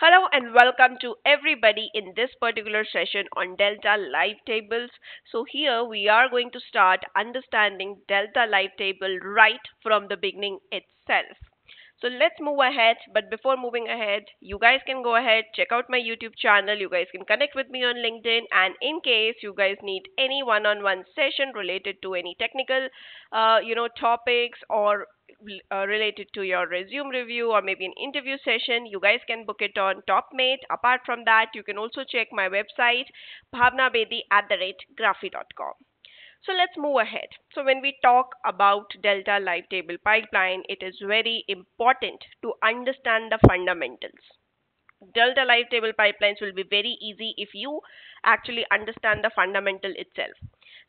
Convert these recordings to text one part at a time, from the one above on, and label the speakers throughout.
Speaker 1: Hello and welcome to everybody in this particular session on Delta Live Tables. So here we are going to start understanding Delta Live Table right from the beginning itself. So let's move ahead. But before moving ahead, you guys can go ahead, check out my YouTube channel. You guys can connect with me on LinkedIn. And in case you guys need any one-on-one session related to any technical, uh, you know, topics or uh, related to your resume review or maybe an interview session, you guys can book it on TopMate. Apart from that, you can also check my website, bhawnabedi at the rate graphy.com. So let's move ahead. So when we talk about Delta Live Table Pipeline, it is very important to understand the fundamentals. Delta Live Table Pipelines will be very easy if you actually understand the fundamental itself.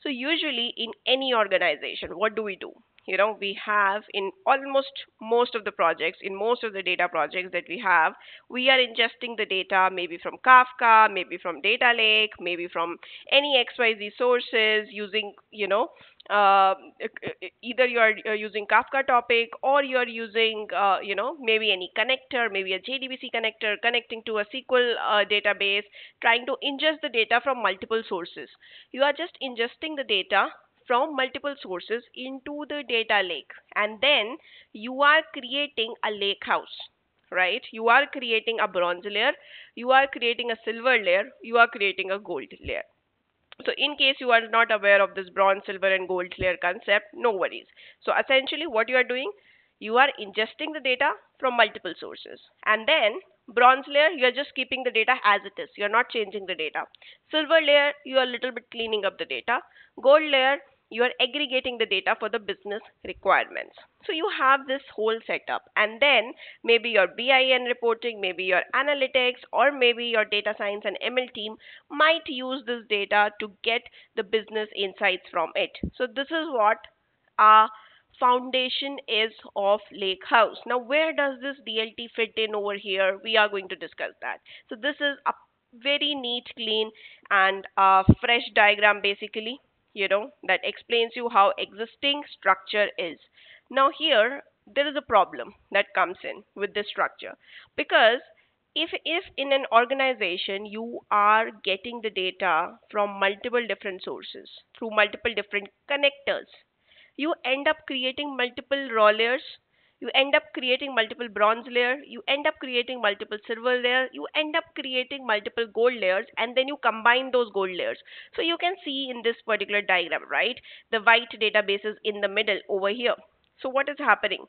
Speaker 1: So usually in any organization, what do we do? You know we have in almost most of the projects in most of the data projects that we have we are ingesting the data maybe from kafka maybe from data lake maybe from any xyz sources using you know uh, either you are using kafka topic or you are using uh, you know maybe any connector maybe a jdbc connector connecting to a sql uh, database trying to ingest the data from multiple sources. You are just ingesting the data from multiple sources into the data lake. And then you are creating a lake house right? You are creating a bronze layer. You are creating a silver layer. You are creating a gold layer. So in case you are not aware of this bronze silver and gold layer concept no worries. So essentially what you are doing you are ingesting the data from multiple sources. And then bronze layer you are just keeping the data as it is. You are not changing the data. Silver layer you are a little bit cleaning up the data. Gold layer you are aggregating the data for the business requirements. So you have this whole setup and then maybe your BIN reporting, maybe your analytics or maybe your data science and ML team might use this data to get the business insights from it. So this is what a foundation is of Lakehouse. Now where does this DLT fit in over here? We are going to discuss that. So this is a very neat, clean and a fresh diagram basically you know that explains you how existing structure is. Now here there is a problem that comes in with this structure. Because if if in an organization you are getting the data from multiple different sources through multiple different connectors you end up creating multiple raw layers you end up creating multiple bronze layer you end up creating multiple silver layer you end up creating multiple gold layers and then you combine those gold layers. So you can see in this particular diagram right the white database is in the middle over here. So what is happening?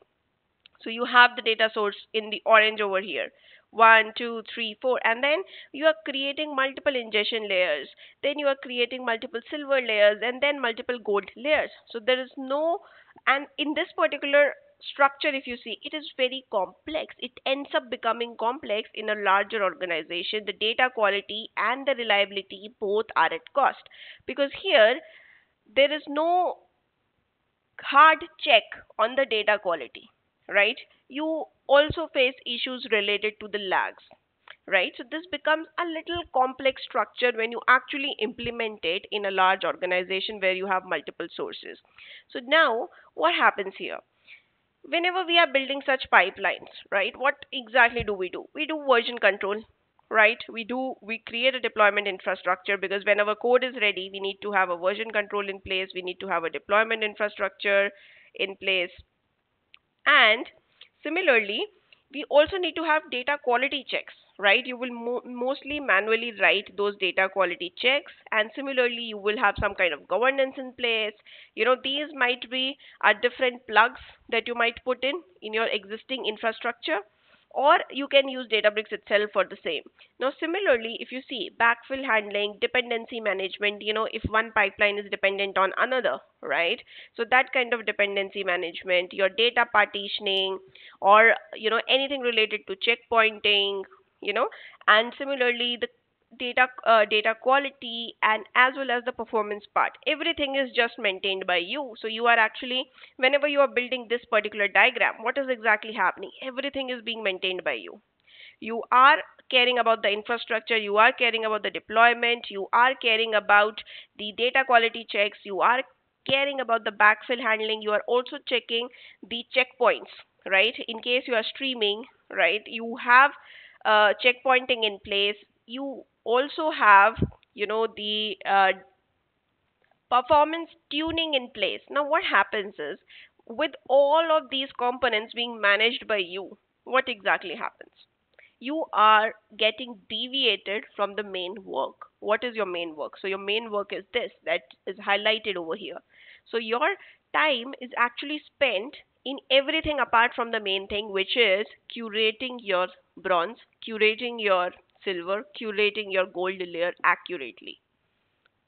Speaker 1: So you have the data source in the orange over here. One two three four and then you are creating multiple ingestion layers. Then you are creating multiple silver layers and then multiple gold layers. So there is no and in this particular structure if you see it is very complex. It ends up becoming complex in a larger organization. The data quality and the reliability both are at cost. Because here there is no hard check on the data quality right? You also face issues related to the lags right? So this becomes a little complex structure when you actually implement it in a large organization where you have multiple sources. So now what happens here whenever we are building such pipelines, right, what exactly do we do? We do version control, right? We do, we create a deployment infrastructure because whenever code is ready, we need to have a version control in place. We need to have a deployment infrastructure in place. And similarly, we also need to have data quality checks, right? You will mo mostly manually write those data quality checks and similarly you will have some kind of governance in place. You know, these might be a different plugs that you might put in in your existing infrastructure or you can use Databricks itself for the same. Now similarly, if you see backfill handling, dependency management, you know, if one pipeline is dependent on another, right? So that kind of dependency management, your data partitioning or, you know, anything related to checkpointing, you know, and similarly the data uh, data quality and as well as the performance part. Everything is just maintained by you. So you are actually whenever you are building this particular diagram what is exactly happening? Everything is being maintained by you. You are caring about the infrastructure you are caring about the deployment you are caring about the data quality checks you are caring about the backfill handling you are also checking the checkpoints right? In case you are streaming right? You have uh, checkpointing in place you also have you know the uh, performance tuning in place. Now what happens is with all of these components being managed by you what exactly happens? You are getting deviated from the main work. What is your main work? So your main work is this that is highlighted over here. So your time is actually spent in everything apart from the main thing which is curating your bronze curating your silver curating your gold layer accurately.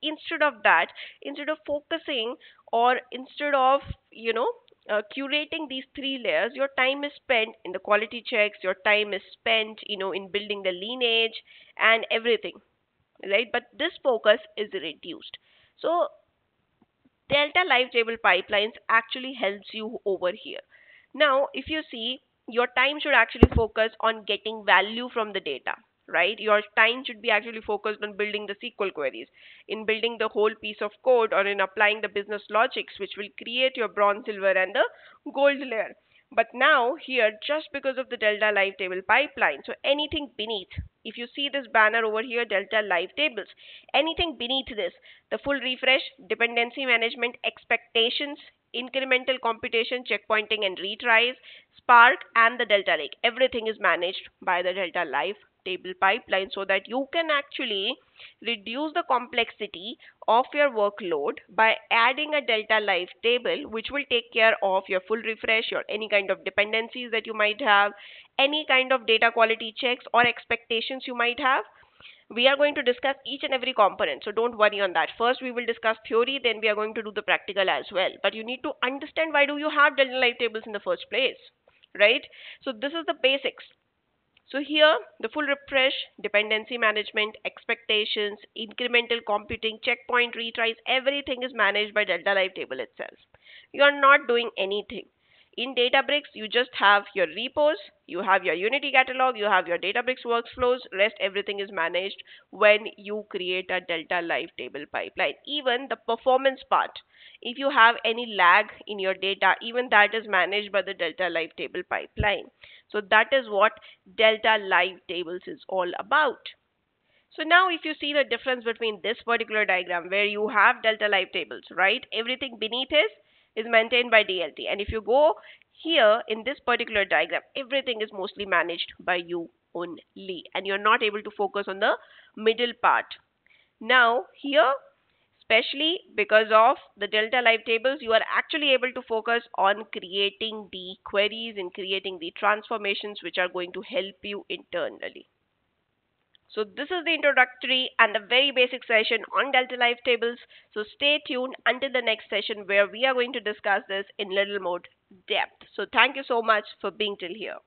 Speaker 1: Instead of that instead of focusing or instead of you know uh, curating these three layers your time is spent in the quality checks your time is spent you know in building the lineage and everything right? But this focus is reduced. So delta live table pipelines actually helps you over here now if you see your time should actually focus on getting value from the data right? Your time should be actually focused on building the SQL queries, in building the whole piece of code, or in applying the business logics, which will create your bronze, silver, and the gold layer. But now here, just because of the Delta Live Table pipeline, so anything beneath, if you see this banner over here, Delta Live Tables, anything beneath this, the full refresh, dependency management, expectations, incremental computation, checkpointing and retries, Spark, and the Delta Lake, everything is managed by the Delta Live table pipeline so that you can actually reduce the complexity of your workload by adding a delta live table which will take care of your full refresh or any kind of dependencies that you might have any kind of data quality checks or expectations you might have we are going to discuss each and every component so don't worry on that first we will discuss theory then we are going to do the practical as well but you need to understand why do you have delta live tables in the first place right so this is the basics so here the full refresh, dependency management, expectations, incremental computing, checkpoint retries, everything is managed by Delta Live table itself. You are not doing anything. In Databricks, you just have your repos, you have your Unity catalog, you have your Databricks workflows, rest everything is managed when you create a Delta Live table pipeline. Even the performance part, if you have any lag in your data, even that is managed by the Delta Live table pipeline. So that is what Delta Live tables is all about. So now if you see the difference between this particular diagram where you have Delta Live tables, right? Everything beneath is is maintained by DLT. And if you go here in this particular diagram, everything is mostly managed by you only. And you're not able to focus on the middle part. Now here, especially because of the delta live tables, you are actually able to focus on creating the queries and creating the transformations which are going to help you internally. So this is the introductory and the very basic session on Delta Live tables. So stay tuned until the next session where we are going to discuss this in little more depth. So thank you so much for being till here.